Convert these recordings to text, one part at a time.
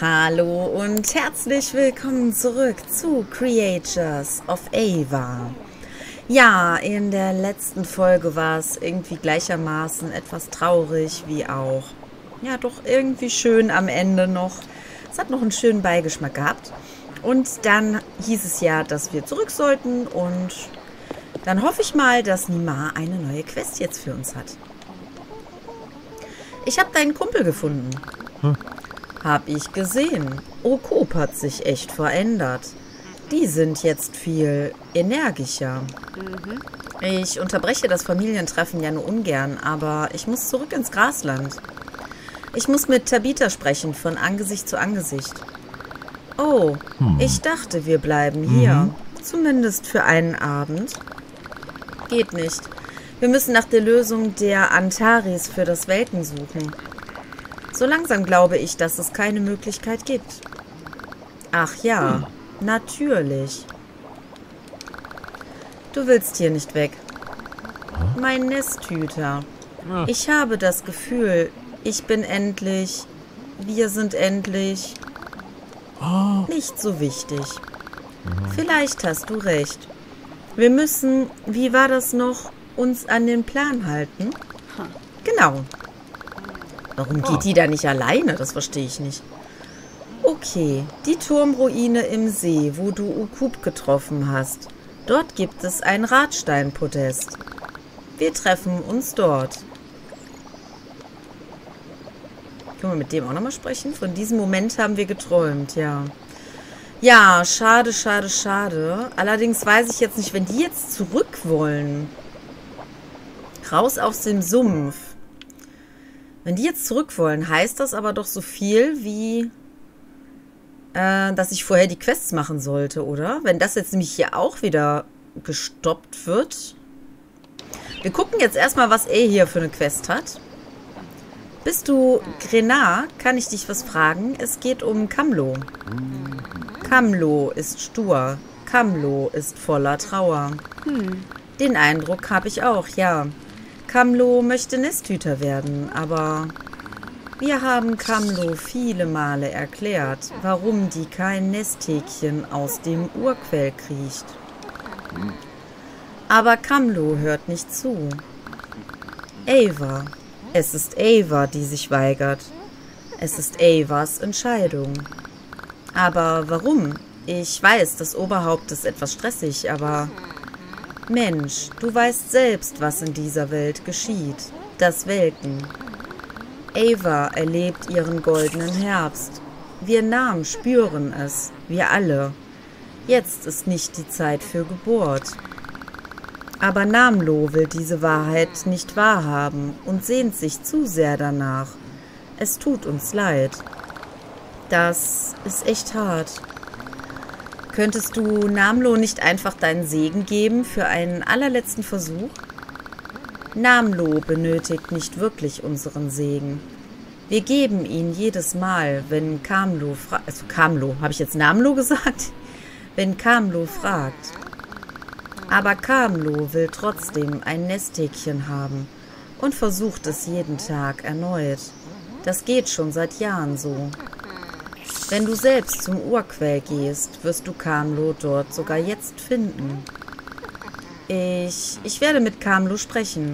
Hallo und herzlich willkommen zurück zu Creatures of Ava. Ja, in der letzten Folge war es irgendwie gleichermaßen etwas traurig wie auch, ja doch irgendwie schön am Ende noch. Es hat noch einen schönen Beigeschmack gehabt. Und dann hieß es ja, dass wir zurück sollten und dann hoffe ich mal, dass Nima eine neue Quest jetzt für uns hat. Ich habe deinen Kumpel gefunden. Hm. Hab ich gesehen. Okop hat sich echt verändert. Die sind jetzt viel energischer. Mhm. Ich unterbreche das Familientreffen ja nur ungern, aber ich muss zurück ins Grasland. Ich muss mit Tabita sprechen, von Angesicht zu Angesicht. Oh, hm. ich dachte, wir bleiben hier. Mhm. Zumindest für einen Abend. Geht nicht. Wir müssen nach der Lösung der Antaris für das Welten suchen. So langsam glaube ich, dass es keine Möglichkeit gibt. Ach ja, hm. natürlich. Du willst hier nicht weg. Mein Nesthüter. Ich habe das Gefühl, ich bin endlich, wir sind endlich oh. nicht so wichtig. Vielleicht hast du recht. Wir müssen, wie war das noch, uns an den Plan halten? Genau. Warum geht die da nicht alleine? Das verstehe ich nicht. Okay, die Turmruine im See, wo du Ukub getroffen hast. Dort gibt es ein Radsteinpodest. Wir treffen uns dort. Können wir mit dem auch nochmal sprechen? Von diesem Moment haben wir geträumt, ja. Ja, schade, schade, schade. Allerdings weiß ich jetzt nicht, wenn die jetzt zurück wollen. Raus aus dem Sumpf. Wenn die jetzt zurück wollen, heißt das aber doch so viel wie, äh, dass ich vorher die Quests machen sollte, oder? Wenn das jetzt nämlich hier auch wieder gestoppt wird. Wir gucken jetzt erstmal, was er hier für eine Quest hat. Bist du Grenard? Kann ich dich was fragen? Es geht um Kamlo. Kamlo ist stur. Kamlo ist voller Trauer. Hm. Den Eindruck habe ich auch, ja. Kamlo möchte Nesthüter werden, aber wir haben Kamlo viele Male erklärt, warum die kein Nesthäkchen aus dem Urquell kriecht. Aber Kamlo hört nicht zu. Ava. Es ist Ava, die sich weigert. Es ist Avas Entscheidung. Aber warum? Ich weiß, das Oberhaupt ist etwas stressig, aber Mensch, du weißt selbst, was in dieser Welt geschieht. Das Welten. Ava erlebt ihren goldenen Herbst. Wir Namen spüren es, wir alle. Jetzt ist nicht die Zeit für Geburt. Aber Namlo will diese Wahrheit nicht wahrhaben und sehnt sich zu sehr danach. Es tut uns leid. Das ist echt hart. Könntest du Namlo nicht einfach deinen Segen geben für einen allerletzten Versuch? Namlo benötigt nicht wirklich unseren Segen. Wir geben ihn jedes Mal, wenn Kamlo fragt. Also Kamlo, habe ich jetzt Namlo gesagt? Wenn Kamlo fragt. Aber Kamlo will trotzdem ein Nesthäkchen haben und versucht es jeden Tag erneut. Das geht schon seit Jahren so. Wenn du selbst zum Urquell gehst, wirst du Kamlo dort sogar jetzt finden. Ich, ich werde mit Kamlo sprechen.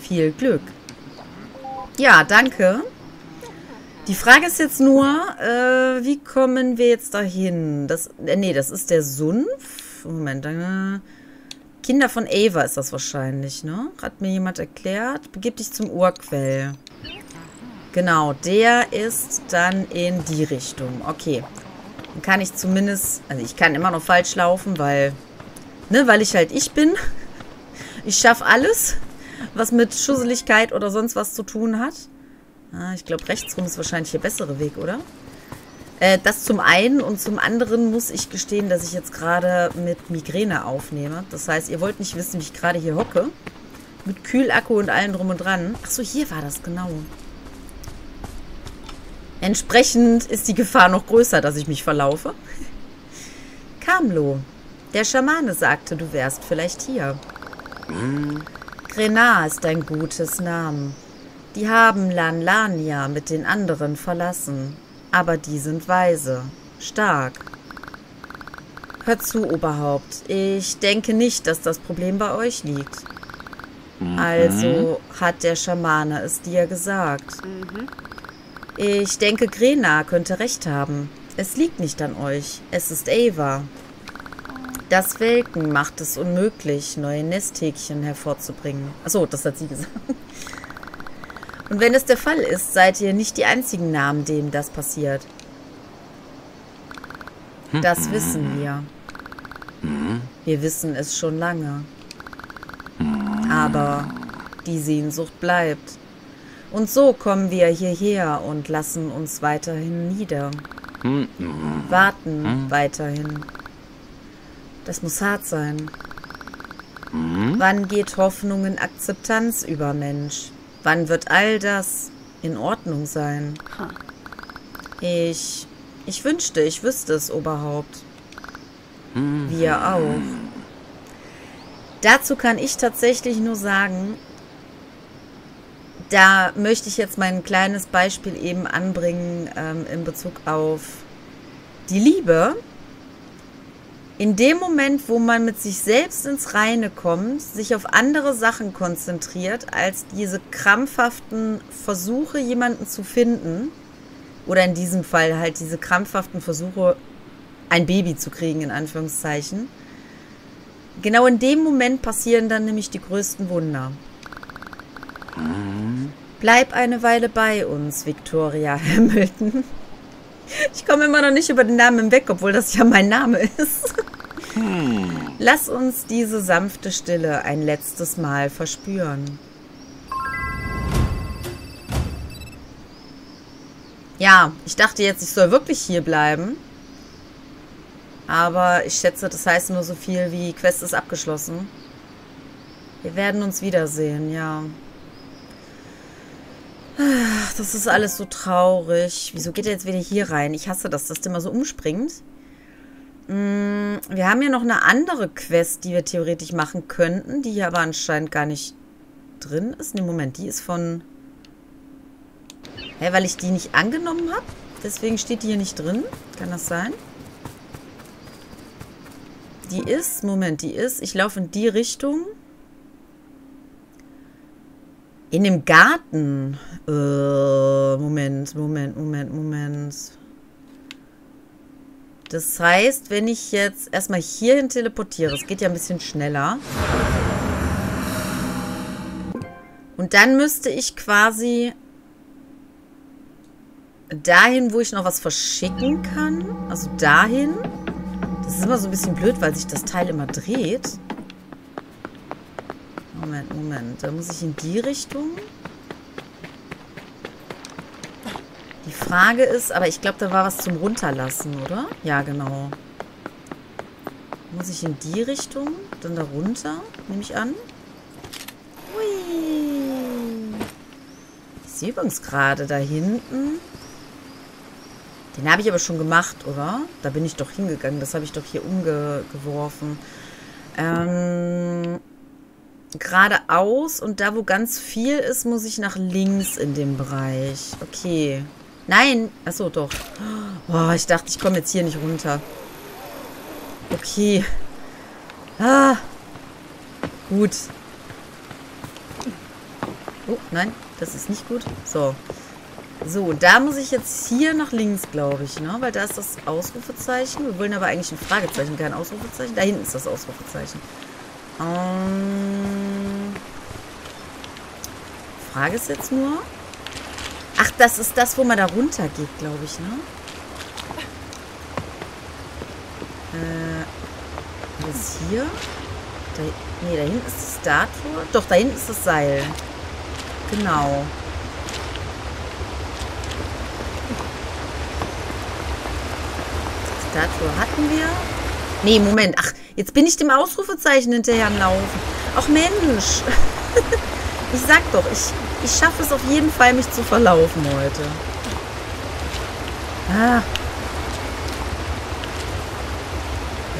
Viel Glück. Ja, danke. Die Frage ist jetzt nur, äh, wie kommen wir jetzt dahin? Das, äh, nee, das ist der Sumpf. Moment, äh, Kinder von Ava ist das wahrscheinlich, ne? Hat mir jemand erklärt. Begib dich zum Urquell. Genau, der ist dann in die Richtung. Okay. Dann kann ich zumindest... Also ich kann immer noch falsch laufen, weil... Ne, weil ich halt ich bin. Ich schaffe alles, was mit Schusseligkeit oder sonst was zu tun hat. Ah, ich glaube, rechtsrum ist wahrscheinlich der bessere Weg, oder? Äh, das zum einen und zum anderen muss ich gestehen, dass ich jetzt gerade mit Migräne aufnehme. Das heißt, ihr wollt nicht wissen, wie ich gerade hier hocke. Mit Kühlakku und allem drum und dran. Achso, hier war das, genau. Entsprechend ist die Gefahr noch größer, dass ich mich verlaufe. Kamlo, der Schamane sagte, du wärst vielleicht hier. Hm. Grenar ist ein gutes Name. Die haben Lanlania mit den anderen verlassen. aber die sind weise, stark. Hört zu, Oberhaupt. Ich denke nicht, dass das Problem bei euch liegt. Also hat der Schamane es dir gesagt. Ich denke, Grena könnte recht haben. Es liegt nicht an euch. Es ist Ava. Das Welken macht es unmöglich, neue Nesthäkchen hervorzubringen. Achso, das hat sie gesagt. Und wenn es der Fall ist, seid ihr nicht die einzigen Namen, denen das passiert. Das wissen wir. Wir wissen es schon lange. Aber die Sehnsucht bleibt. Und so kommen wir hierher und lassen uns weiterhin nieder. Warten weiterhin. Das muss hart sein. Wann geht Hoffnung in Akzeptanz über Mensch? Wann wird all das in Ordnung sein? Ich, ich wünschte, ich wüsste es, Oberhaupt. Wir auch. Dazu kann ich tatsächlich nur sagen, da möchte ich jetzt mein kleines Beispiel eben anbringen ähm, in Bezug auf die Liebe. In dem Moment, wo man mit sich selbst ins Reine kommt, sich auf andere Sachen konzentriert, als diese krampfhaften Versuche, jemanden zu finden, oder in diesem Fall halt diese krampfhaften Versuche, ein Baby zu kriegen, in Anführungszeichen. Genau in dem Moment passieren dann nämlich die größten Wunder. Bleib eine Weile bei uns, Victoria Hamilton. Ich komme immer noch nicht über den Namen hinweg, obwohl das ja mein Name ist. Lass uns diese sanfte Stille ein letztes Mal verspüren. Ja, ich dachte jetzt, ich soll wirklich hier bleiben. Aber ich schätze, das heißt nur so viel wie Quest ist abgeschlossen. Wir werden uns wiedersehen, ja. Das ist alles so traurig. Wieso geht er jetzt wieder hier rein? Ich hasse das, dass der mal so umspringt. Mm, wir haben ja noch eine andere Quest, die wir theoretisch machen könnten, die hier aber anscheinend gar nicht drin ist. Ne, Moment, die ist von... Hä, weil ich die nicht angenommen habe? Deswegen steht die hier nicht drin? Kann das sein? Die ist, Moment, die ist, ich laufe in die Richtung. In dem Garten. Äh, Moment, Moment, Moment, Moment. Das heißt, wenn ich jetzt erstmal hierhin teleportiere, es geht ja ein bisschen schneller. Und dann müsste ich quasi dahin, wo ich noch was verschicken kann. Also dahin. Das ist immer so ein bisschen blöd, weil sich das Teil immer dreht. Moment, Moment. Da muss ich in die Richtung. Die Frage ist, aber ich glaube, da war was zum Runterlassen, oder? Ja, genau. Muss ich in die Richtung? Dann da runter? Nehme ich an. Hui. Ich sehe übrigens gerade da hinten. Den habe ich aber schon gemacht, oder? Da bin ich doch hingegangen. Das habe ich doch hier umgeworfen. Ähm, geradeaus und da, wo ganz viel ist, muss ich nach links in dem Bereich. Okay. Nein. Achso, doch. Oh, ich dachte, ich komme jetzt hier nicht runter. Okay. Ah. Gut. Oh, nein. Das ist nicht gut. So. So, da muss ich jetzt hier nach links, glaube ich, ne? Weil da ist das Ausrufezeichen. Wir wollen aber eigentlich ein Fragezeichen, kein Ausrufezeichen. Da hinten ist das Ausrufezeichen. Ähm, Frage ist jetzt nur... Ach, das ist das, wo man da runter geht, glaube ich, ne? Äh, was hier? Da, nee, da hinten ist die Statue. Doch, da hinten ist das Seil. Genau. Statue hatten wir. Nee, Moment. Ach, jetzt bin ich dem Ausrufezeichen hinterher am Laufen. Ach Mensch. ich sag doch, ich, ich schaffe es auf jeden Fall, mich zu verlaufen heute. Ah.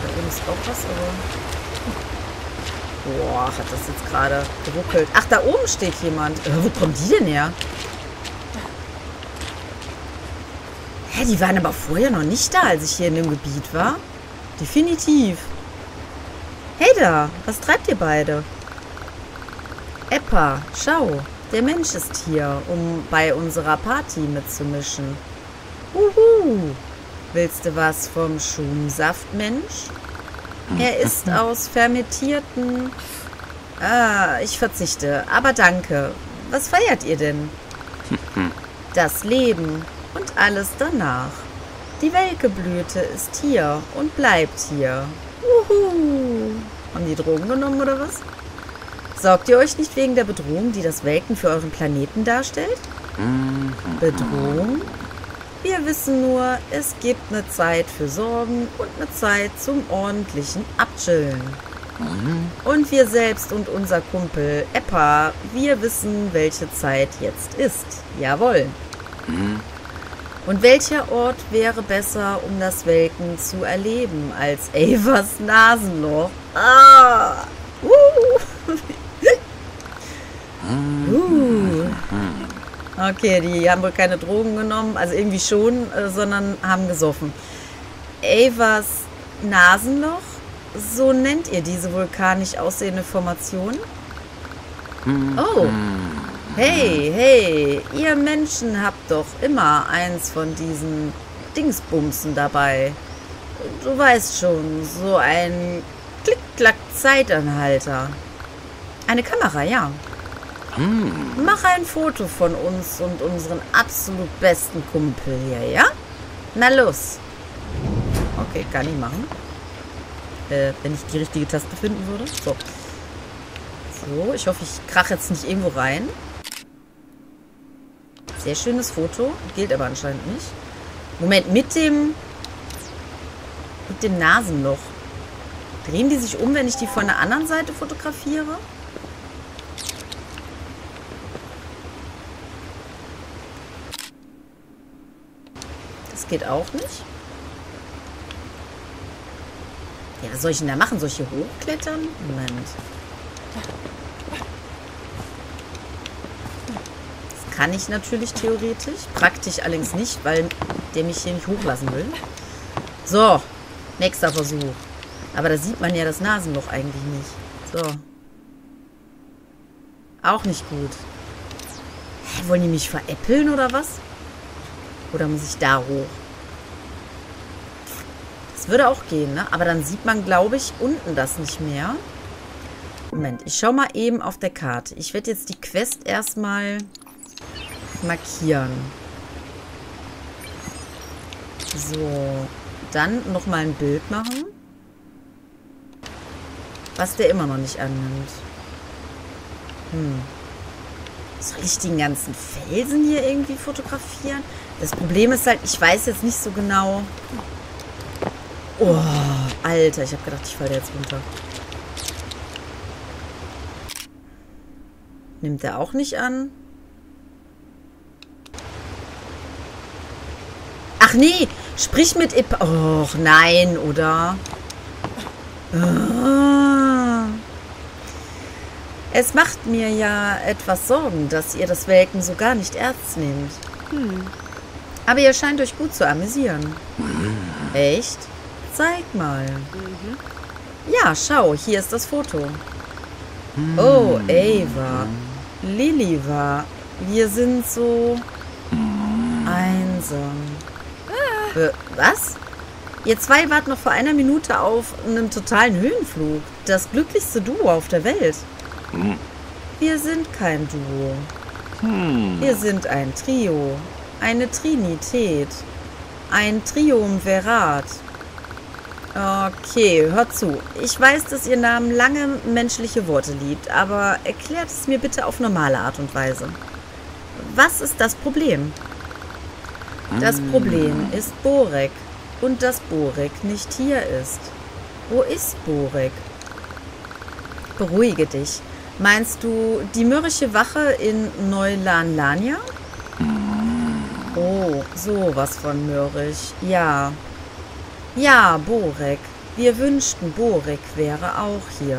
Da oben ist auch was, aber... Boah, hat das jetzt gerade geruckelt. Ach, da oben steht jemand. Äh, wo kommt die denn her? Hä, die waren aber vorher noch nicht da, als ich hier in dem Gebiet war. Definitiv. Hey da, was treibt ihr beide? Eppa, schau, der Mensch ist hier, um bei unserer Party mitzumischen. Uhu. Willst du was vom Schumsaft, Mensch? Er ist aus fermentierten... Ah, ich verzichte, aber danke. Was feiert ihr denn? Das Leben und alles danach. Die Welkeblüte ist hier und bleibt hier. Uhu. Haben die Drogen genommen oder was? Sorgt ihr euch nicht wegen der Bedrohung, die das Welken für euren Planeten darstellt? Bedrohung? Wir wissen nur, es gibt eine Zeit für Sorgen und eine Zeit zum ordentlichen Abchillen. Und wir selbst und unser Kumpel Eppa, wir wissen, welche Zeit jetzt ist. Jawohl. Und welcher Ort wäre besser, um das Welken zu erleben, als Avas Nasenloch? Ah! Uh. Uh. Okay, die haben wohl keine Drogen genommen, also irgendwie schon, äh, sondern haben gesoffen. Avas Nasenloch? So nennt ihr diese vulkanisch aussehende Formation? Oh. Hey, hey, ihr Menschen habt doch immer eins von diesen Dingsbumsen dabei. Du weißt schon, so ein Klick-Klack-Zeitanhalter. Eine Kamera, ja. Mach ein Foto von uns und unseren absolut besten Kumpel hier, ja? Na los. Okay, kann ich machen. Äh, wenn ich die richtige Taste finden würde. So. So, ich hoffe, ich krache jetzt nicht irgendwo rein. Sehr schönes Foto. Gilt aber anscheinend nicht. Moment, mit dem... Mit dem Nasenloch. Drehen die sich um, wenn ich die von der anderen Seite fotografiere? Geht auch nicht. Ja, was soll ich denn da machen? Soll ich hier hochklettern? Moment. Das kann ich natürlich theoretisch. Praktisch allerdings nicht, weil der mich hier nicht hochlassen will. So, nächster Versuch. Aber da sieht man ja das Nasenloch eigentlich nicht. So. Auch nicht gut. Hä, wollen die mich veräppeln oder was? Oder muss ich da hoch? Würde auch gehen, ne? Aber dann sieht man, glaube ich, unten das nicht mehr. Moment, ich schaue mal eben auf der Karte. Ich werde jetzt die Quest erstmal markieren. So, dann nochmal ein Bild machen. Was der immer noch nicht annimmt. Hm. Soll ich den ganzen Felsen hier irgendwie fotografieren? Das Problem ist halt, ich weiß jetzt nicht so genau... Oh, Alter, ich habe gedacht, ich falle jetzt runter. Nimmt er auch nicht an? Ach nee, sprich mit Ip... Och, nein, oder? Ah. Es macht mir ja etwas Sorgen, dass ihr das Welken so gar nicht ernst nehmt. Hm. Aber ihr scheint euch gut zu amüsieren. Echt? Zeig mal. Ja, schau, hier ist das Foto. Oh, Ava. War. Wir sind so einsam. Äh, was? Ihr zwei wart noch vor einer Minute auf einem totalen Höhenflug. Das glücklichste Duo auf der Welt. Wir sind kein Duo. Wir sind ein Trio. Eine Trinität. Ein Triumvirat. Okay, hört zu. Ich weiß, dass ihr Namen lange menschliche Worte liebt, aber erklärt es mir bitte auf normale Art und Weise. Was ist das Problem? Das Problem ist Borek. Und dass Borek nicht hier ist. Wo ist Borek? Beruhige dich. Meinst du die mürrische Wache in Neulanlania? Oh, sowas von mürrisch. Ja. Ja, Borek. Wir wünschten, Borek wäre auch hier.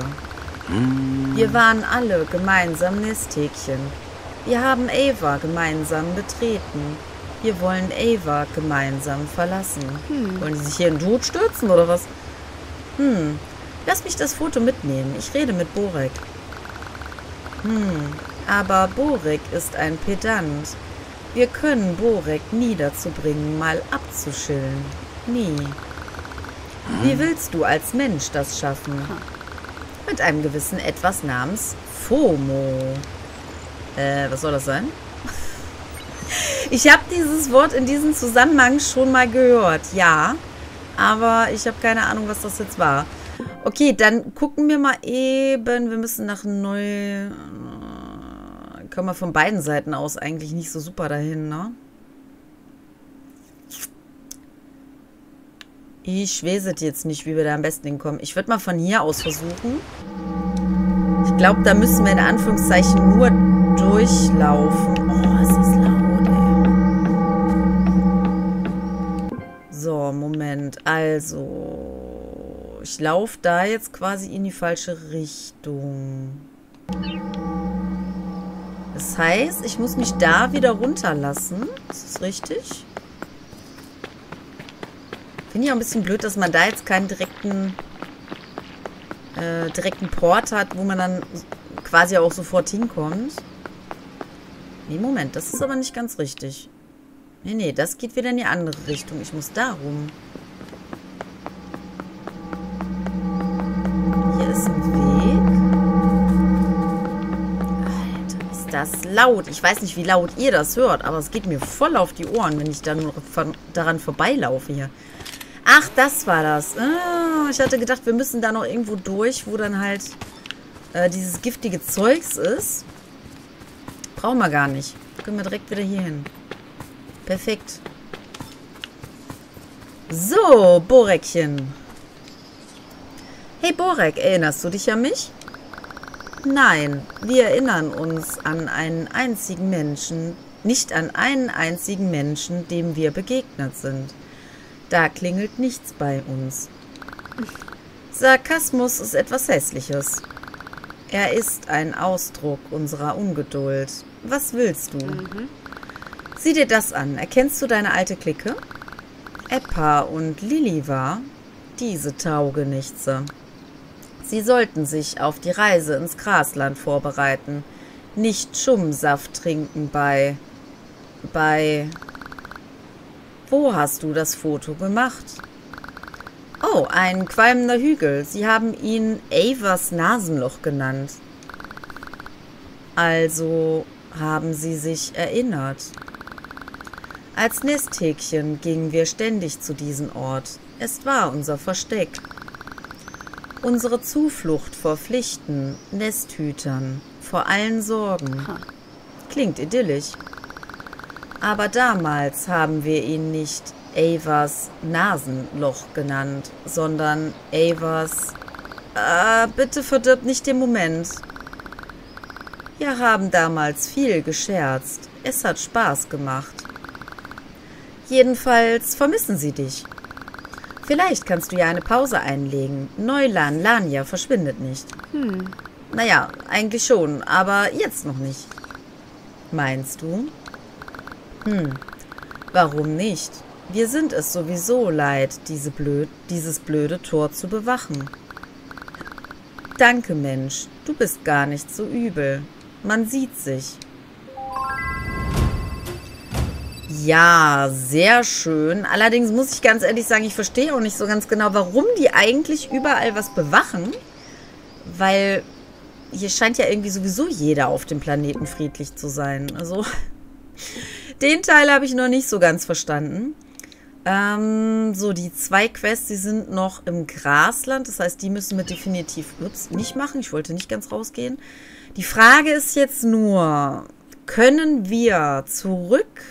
Wir waren alle gemeinsam Nesthäkchen. Wir haben Ava gemeinsam betreten. Wir wollen Ava gemeinsam verlassen. Hm. Wollen die sich hier in den Tod stürzen oder was? Hm. Lass mich das Foto mitnehmen. Ich rede mit Borek. Hm. Aber Borek ist ein Pedant. Wir können Borek nie dazu bringen, mal abzuschillen. Nie. Wie willst du als Mensch das schaffen? Mit einem gewissen Etwas namens FOMO. Äh, was soll das sein? Ich habe dieses Wort in diesem Zusammenhang schon mal gehört, ja. Aber ich habe keine Ahnung, was das jetzt war. Okay, dann gucken wir mal eben. Wir müssen nach neu... Können wir von beiden Seiten aus eigentlich nicht so super dahin, ne? Ich weiß es jetzt nicht, wie wir da am besten hinkommen. Ich würde mal von hier aus versuchen. Ich glaube, da müssen wir in Anführungszeichen nur durchlaufen. Oh, es ist laut, ey. So, Moment. Also, ich laufe da jetzt quasi in die falsche Richtung. Das heißt, ich muss mich da wieder runterlassen. Ist das richtig? Finde ich auch ein bisschen blöd, dass man da jetzt keinen direkten, äh, direkten Port hat, wo man dann quasi auch sofort hinkommt. Nee, Moment, das ist aber nicht ganz richtig. Nee, nee, das geht wieder in die andere Richtung. Ich muss da rum. Hier ist ein Weg. Alter, ist das laut. Ich weiß nicht, wie laut ihr das hört, aber es geht mir voll auf die Ohren, wenn ich da nur daran vorbeilaufe hier. Ach, das war das. Oh, ich hatte gedacht, wir müssen da noch irgendwo durch, wo dann halt äh, dieses giftige Zeugs ist. Brauchen wir gar nicht. Können wir direkt wieder hier hin. Perfekt. So, Borekchen. Hey Borek, erinnerst du dich an mich? Nein, wir erinnern uns an einen einzigen Menschen, nicht an einen einzigen Menschen, dem wir begegnet sind. Da klingelt nichts bei uns. Sarkasmus ist etwas Hässliches. Er ist ein Ausdruck unserer Ungeduld. Was willst du? Mhm. Sieh dir das an. Erkennst du deine alte Clique? Eppa und Lili war diese Taugenichtse. Sie sollten sich auf die Reise ins Grasland vorbereiten, nicht Schumsaft trinken bei... bei... Wo hast du das Foto gemacht? Oh, ein qualmender Hügel. Sie haben ihn Avas Nasenloch genannt. Also haben sie sich erinnert. Als Nesthäkchen gingen wir ständig zu diesem Ort. Es war unser Versteck. Unsere Zuflucht vor Pflichten, Nesthütern, vor allen Sorgen. Klingt idyllisch. Aber damals haben wir ihn nicht Avas Nasenloch genannt, sondern Avas... Äh, bitte verdirb nicht den Moment. Wir haben damals viel gescherzt. Es hat Spaß gemacht. Jedenfalls vermissen sie dich. Vielleicht kannst du ja eine Pause einlegen. Neulan Lania verschwindet nicht. Hm. Naja, eigentlich schon, aber jetzt noch nicht. Meinst du? Hm, warum nicht? Wir sind es sowieso leid, diese blöd, dieses blöde Tor zu bewachen. Danke, Mensch. Du bist gar nicht so übel. Man sieht sich. Ja, sehr schön. Allerdings muss ich ganz ehrlich sagen, ich verstehe auch nicht so ganz genau, warum die eigentlich überall was bewachen. Weil hier scheint ja irgendwie sowieso jeder auf dem Planeten friedlich zu sein. Also, den Teil habe ich noch nicht so ganz verstanden. Ähm, so, die zwei Quests, die sind noch im Grasland. Das heißt, die müssen wir definitiv ups, nicht machen. Ich wollte nicht ganz rausgehen. Die Frage ist jetzt nur, können wir zurück,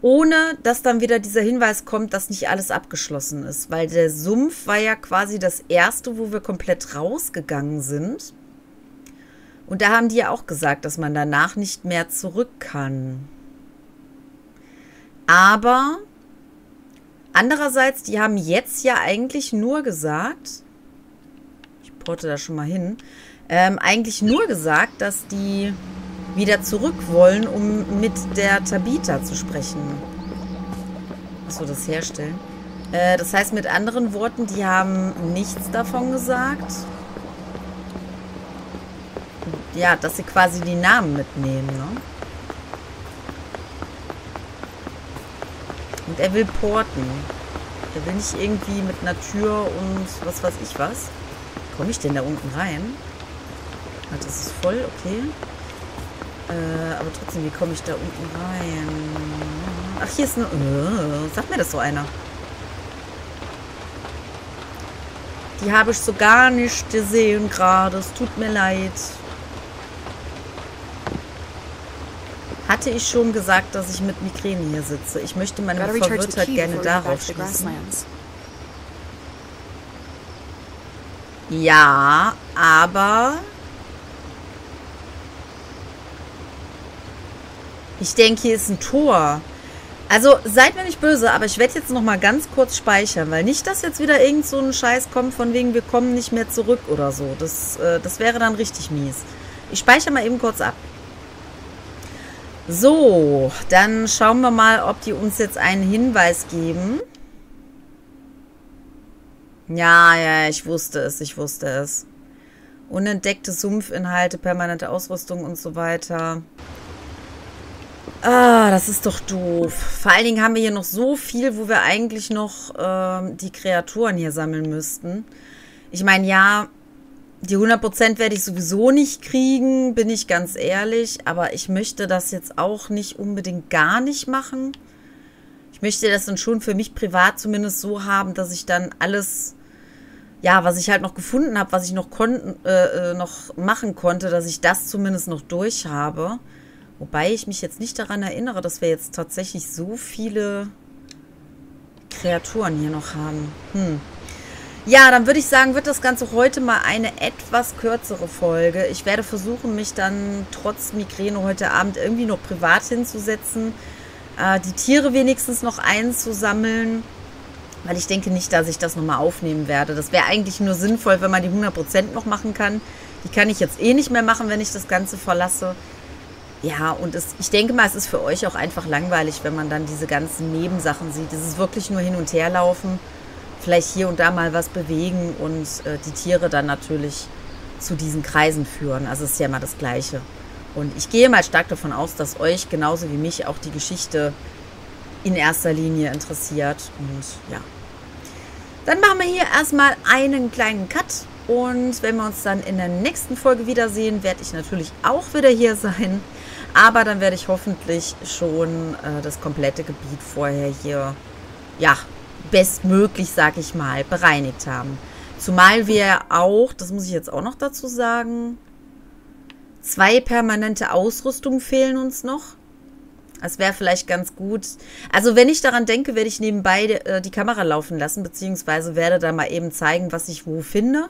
ohne dass dann wieder dieser Hinweis kommt, dass nicht alles abgeschlossen ist? Weil der Sumpf war ja quasi das erste, wo wir komplett rausgegangen sind. Und da haben die ja auch gesagt, dass man danach nicht mehr zurück kann. Aber andererseits, die haben jetzt ja eigentlich nur gesagt, ich porte da schon mal hin, ähm, eigentlich nur gesagt, dass die wieder zurück wollen, um mit der Tabita zu sprechen. Achso, das herstellen. Äh, das heißt mit anderen Worten, die haben nichts davon gesagt. Ja, dass sie quasi die Namen mitnehmen, ne? Und er will porten. Er will nicht irgendwie mit einer Tür und was weiß ich was. Komme ich denn da unten rein? Das ist voll, okay. Äh, aber trotzdem, wie komme ich da unten rein? Ach, hier ist ein... Uh, sag mir das so einer. Die habe ich so gar nicht gesehen gerade. Es tut mir leid. Hatte ich schon gesagt, dass ich mit Migräne hier sitze. Ich möchte meine Verwirrtheit gerne darauf schließen. Ja, aber... Ich denke, hier ist ein Tor. Also, seid mir nicht böse, aber ich werde jetzt noch mal ganz kurz speichern, weil nicht, dass jetzt wieder irgend so ein Scheiß kommt, von wegen, wir kommen nicht mehr zurück oder so. Das, äh, das wäre dann richtig mies. Ich speichere mal eben kurz ab. So, dann schauen wir mal, ob die uns jetzt einen Hinweis geben. Ja, ja, ich wusste es, ich wusste es. Unentdeckte Sumpfinhalte, permanente Ausrüstung und so weiter. Ah, das ist doch doof. Vor allen Dingen haben wir hier noch so viel, wo wir eigentlich noch ähm, die Kreaturen hier sammeln müssten. Ich meine, ja, die 100% werde ich sowieso nicht kriegen, bin ich ganz ehrlich. Aber ich möchte das jetzt auch nicht unbedingt gar nicht machen. Ich möchte das dann schon für mich privat zumindest so haben, dass ich dann alles, ja, was ich halt noch gefunden habe, was ich noch, konnten, äh, äh, noch machen konnte, dass ich das zumindest noch durch habe. Wobei ich mich jetzt nicht daran erinnere, dass wir jetzt tatsächlich so viele Kreaturen hier noch haben. Hm. Ja, dann würde ich sagen, wird das Ganze heute mal eine etwas kürzere Folge. Ich werde versuchen, mich dann trotz Migräne heute Abend irgendwie noch privat hinzusetzen, äh, die Tiere wenigstens noch einzusammeln, weil ich denke nicht, dass ich das nochmal aufnehmen werde. Das wäre eigentlich nur sinnvoll, wenn man die 100% noch machen kann. Die kann ich jetzt eh nicht mehr machen, wenn ich das Ganze verlasse. Ja, und es, ich denke mal, es ist für euch auch einfach langweilig, wenn man dann diese ganzen Nebensachen sieht. Es ist wirklich nur hin und her laufen vielleicht hier und da mal was bewegen und äh, die Tiere dann natürlich zu diesen Kreisen führen. Also es ist ja immer das Gleiche. Und ich gehe mal stark davon aus, dass euch genauso wie mich auch die Geschichte in erster Linie interessiert. Und ja. Dann machen wir hier erstmal einen kleinen Cut. Und wenn wir uns dann in der nächsten Folge wiedersehen, werde ich natürlich auch wieder hier sein. Aber dann werde ich hoffentlich schon äh, das komplette Gebiet vorher hier ja, bestmöglich, sag ich mal, bereinigt haben. Zumal wir auch, das muss ich jetzt auch noch dazu sagen, zwei permanente Ausrüstungen fehlen uns noch. Das wäre vielleicht ganz gut. Also wenn ich daran denke, werde ich nebenbei äh, die Kamera laufen lassen, beziehungsweise werde da mal eben zeigen, was ich wo finde.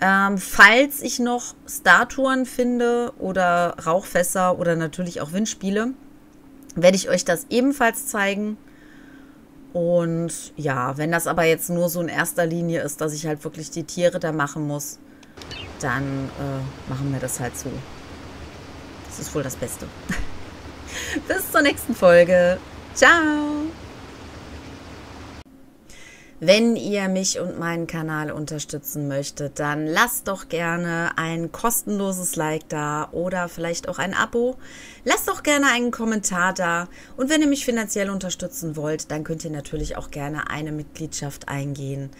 Ähm, falls ich noch Statuen finde oder Rauchfässer oder natürlich auch Windspiele, werde ich euch das ebenfalls zeigen. Und ja, wenn das aber jetzt nur so in erster Linie ist, dass ich halt wirklich die Tiere da machen muss, dann äh, machen wir das halt so. Das ist wohl das Beste. Bis zur nächsten Folge. Ciao. Wenn ihr mich und meinen Kanal unterstützen möchtet, dann lasst doch gerne ein kostenloses Like da oder vielleicht auch ein Abo. Lasst doch gerne einen Kommentar da. Und wenn ihr mich finanziell unterstützen wollt, dann könnt ihr natürlich auch gerne eine Mitgliedschaft eingehen.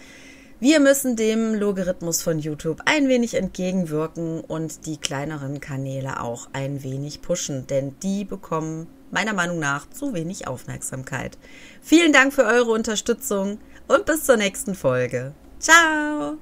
Wir müssen dem Logarithmus von YouTube ein wenig entgegenwirken und die kleineren Kanäle auch ein wenig pushen, denn die bekommen meiner Meinung nach zu wenig Aufmerksamkeit. Vielen Dank für eure Unterstützung und bis zur nächsten Folge. Ciao!